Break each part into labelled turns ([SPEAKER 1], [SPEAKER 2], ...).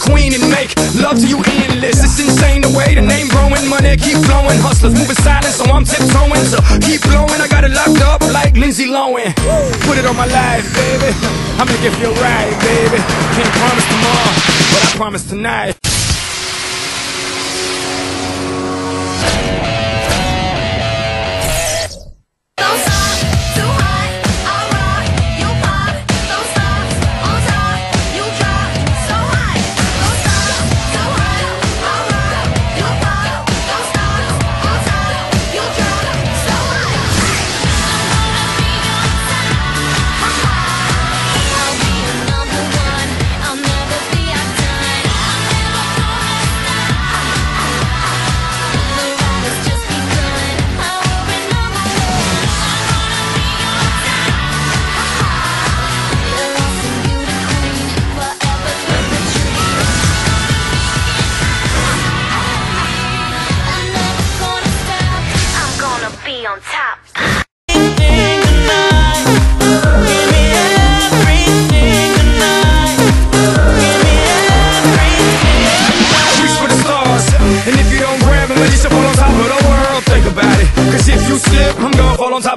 [SPEAKER 1] queen and make love to you endless. It's insane the way the name growing, money keep flowing. Hustlers moving silent, so I'm tiptoeing. So keep blowing, I got it locked up like Lindsay Lohan. Put it on my life, baby. I'ma give you a ride, baby. Can't promise tomorrow, but I promise tonight.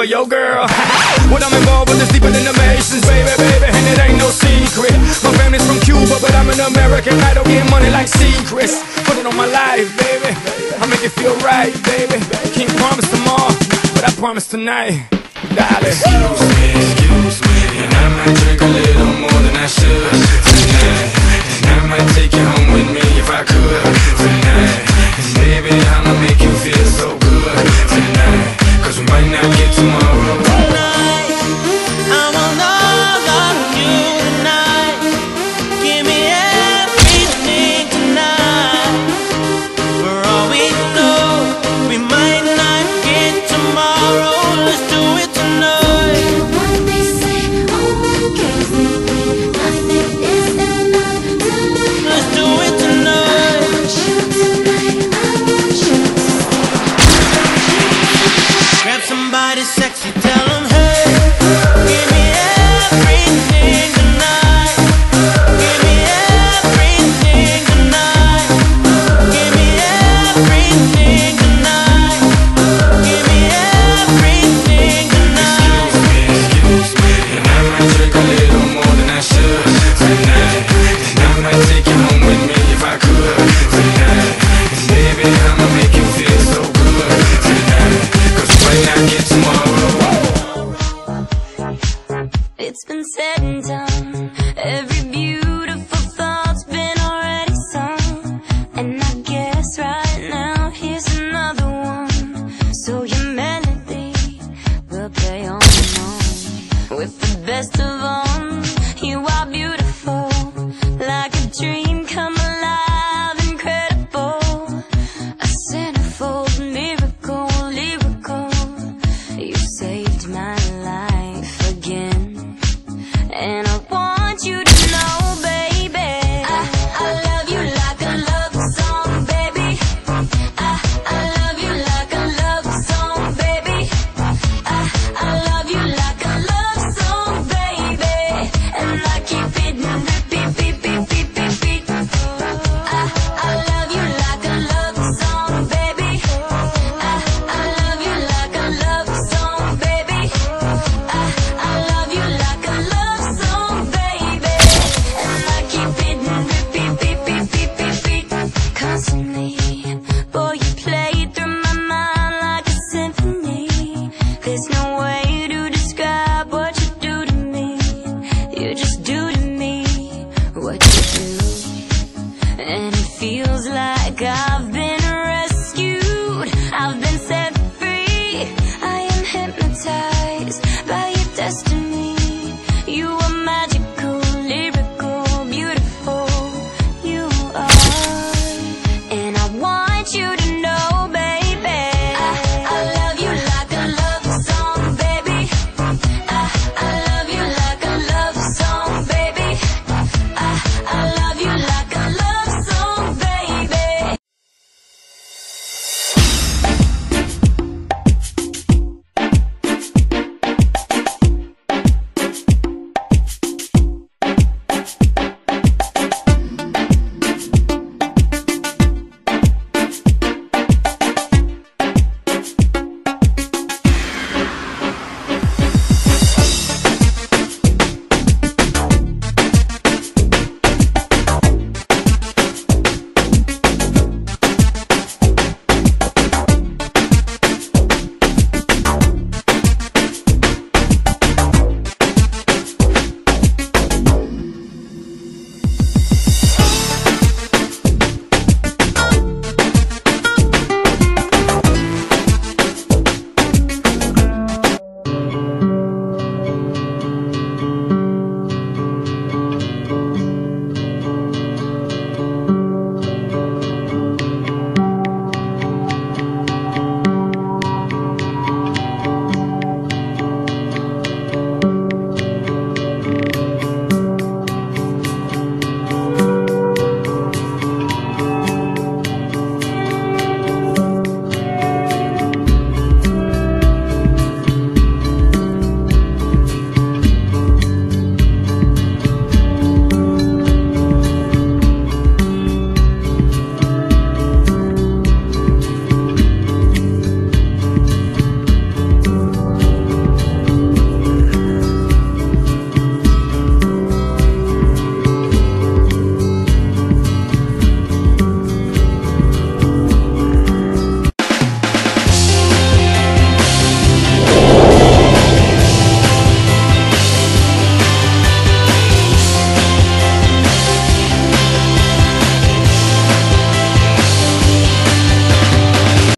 [SPEAKER 1] Of your girl. what I'm involved with is deeper than the Masons, baby, baby. And it ain't no secret. My family's from Cuba, but I'm an American. I don't get money like secrets. Put it on my life, baby. I make it feel right, baby. Can't promise tomorrow, but I promise tonight. Darling.
[SPEAKER 2] Excuse me, excuse me, and I might drink a little more than I should tonight. And I might take you home with me if I could tonight.
[SPEAKER 3] Somebody sexy, tell them hey.
[SPEAKER 2] Might
[SPEAKER 4] no